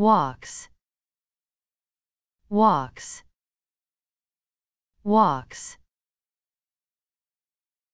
walks walks walks.